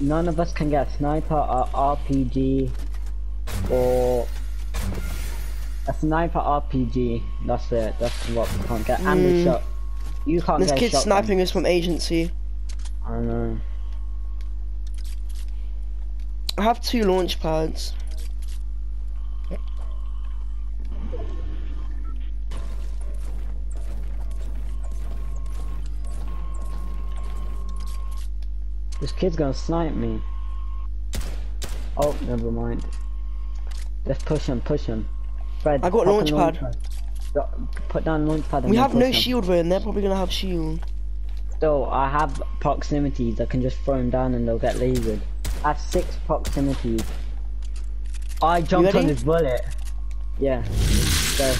none of us can get sniper or RPG or a sniper RPG. That's it. That's what we can't get. And the Mm. shot. You can't This get kid's shotgun. sniping us from agency. I know. I have two launch pads. This kid's gonna snipe me. Oh, never mind. Let's push him, push him. Fred, I got pop a launch pad. Go- Put down launch pad. and We have no him. shield and they're probably gonna have shield. So I have proximities. I can just throw them down and they'll get lasered. I have six proximities. I jumped on his bullet. Yeah. Go.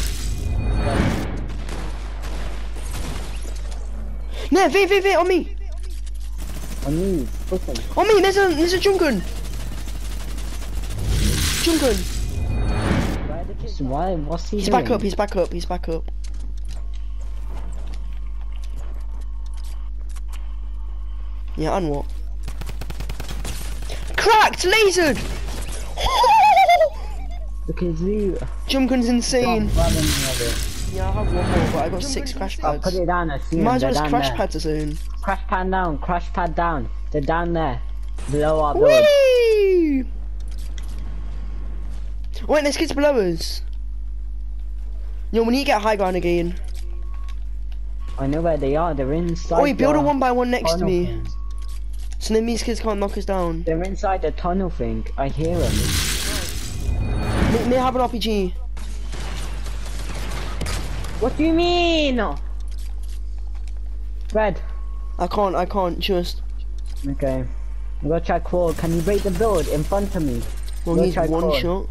No, wait, wait, wait, on me! Me. Push him. On me, there's a, there's a Jungun! Jungun! Why? What's he He's doing? back up, he's back up, he's back up. Yeah, and what? Cracked! Lasered! Look at you. Jungun's insane. Grab him with it. Yeah, I have one more, but I got six crash pads. I'll pads. put it down. I see Might him. as They're well down crash there. pads his own. Crash pad down. Crash pad down. They're down there. Below our build. Whee! Wait, this kid's below us. Yo, we need to get high ground again. I know where they are. They're inside. Oh, we build a one by one next to me. thing. So then these kids can't knock us down. They're inside the tunnel thing. I hear them. May, may I have an RPG? What do you mean? Red. I can't, I can't, just. Okay. I'm gonna try crawl. Can you break the build in front of me? Well, Go he's one crawl. shot.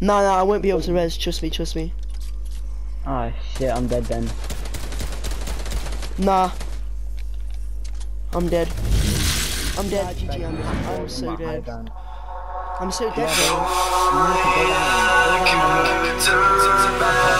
Nah, nah, I won't be able to res, trust me, trust me. Oh shit, I'm dead then. Nah. I'm dead. I'm dead, GG, I'm, I'm so dead. I'm so dead, bro. Turn back time.